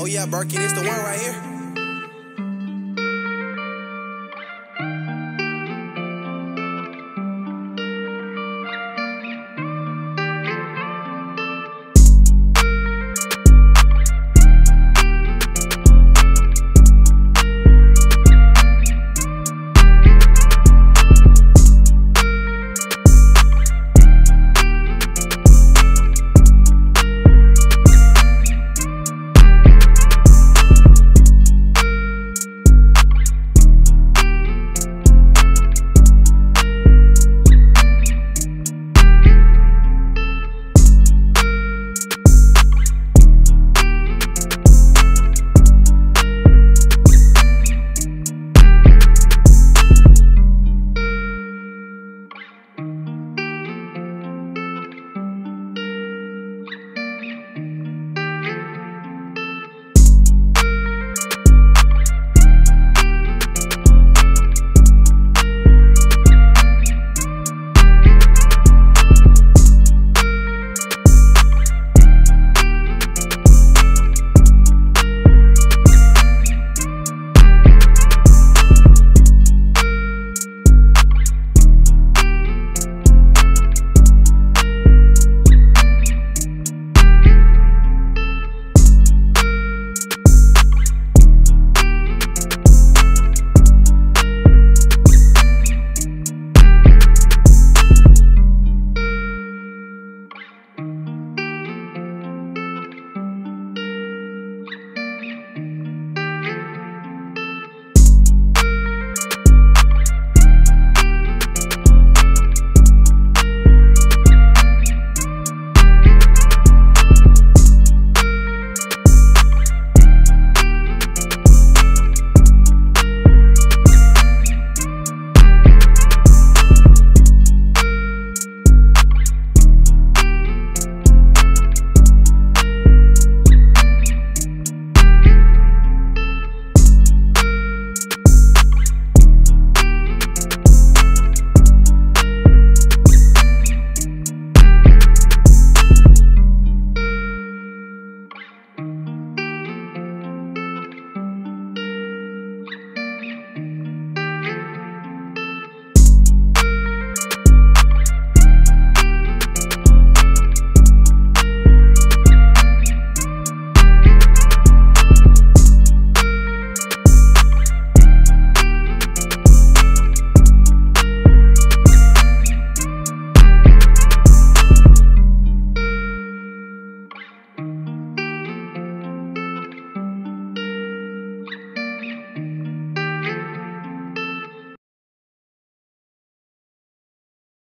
Oh yeah, Berkey, it's the one right here.